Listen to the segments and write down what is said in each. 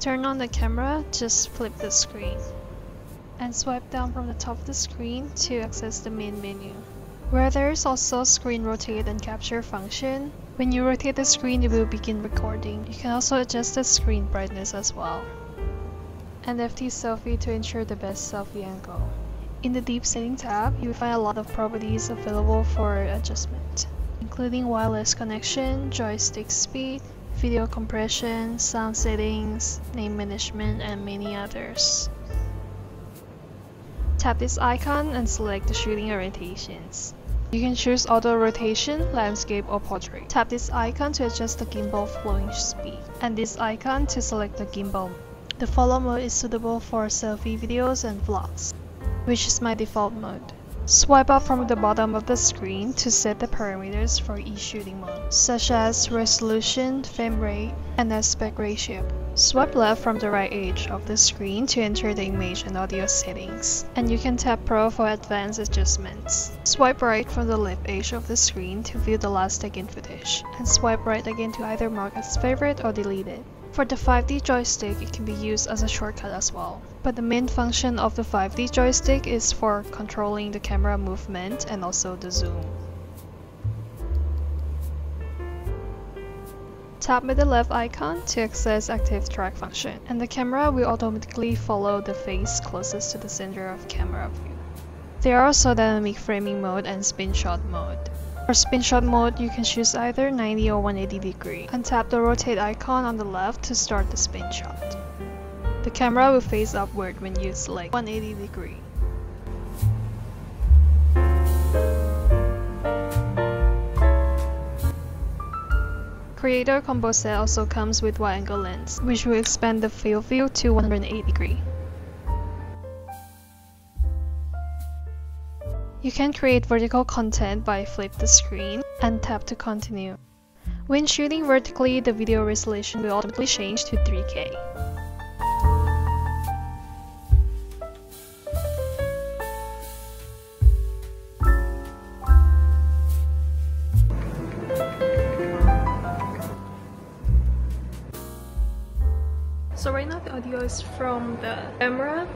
turn on the camera, just flip the screen. And swipe down from the top of the screen to access the main menu. Where there is also screen rotate and capture function, when you rotate the screen it will begin recording. You can also adjust the screen brightness as well. NFT selfie to ensure the best selfie angle. In the deep setting tab, you will find a lot of properties available for adjustment, including wireless connection, joystick speed, video compression, sound settings, name management, and many others. Tap this icon and select the shooting orientations. You can choose auto rotation, landscape, or portrait. Tap this icon to adjust the gimbal flowing speed, and this icon to select the gimbal. The follow mode is suitable for selfie videos and vlogs, which is my default mode. Swipe up from the bottom of the screen to set the parameters for each shooting mode, such as resolution, frame rate, and aspect ratio. Swipe left from the right edge of the screen to enter the image and audio settings, and you can tap Pro for advanced adjustments. Swipe right from the left edge of the screen to view the last taken footage, and swipe right again to either mark as favorite or delete it. For the 5D joystick, it can be used as a shortcut as well. But the main function of the 5D joystick is for controlling the camera movement and also the zoom. Tap with the left icon to access active track function, and the camera will automatically follow the face closest to the center of camera view. There are also dynamic framing mode and spin shot mode. For spin shot mode, you can choose either 90 or 180 degree, and tap the rotate icon on the left to start the spin shot. The camera will face upward when you select 180 degree. Creator Combo Set also comes with wide angle lens, which will expand the field view to 180 degree. You can create vertical content by flip the screen and tap to continue. When shooting vertically, the video resolution will automatically change to 3K. So right now the audio is from the camera.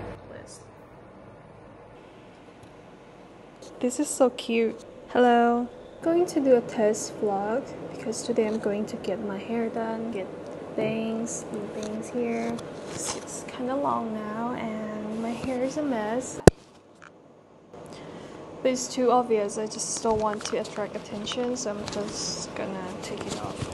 This is so cute. Hello. Going to do a test vlog because today I'm going to get my hair done, get things, new things here. It's, it's kind of long now and my hair is a mess. But it's too obvious. I just don't want to attract attention, so I'm just gonna take it off.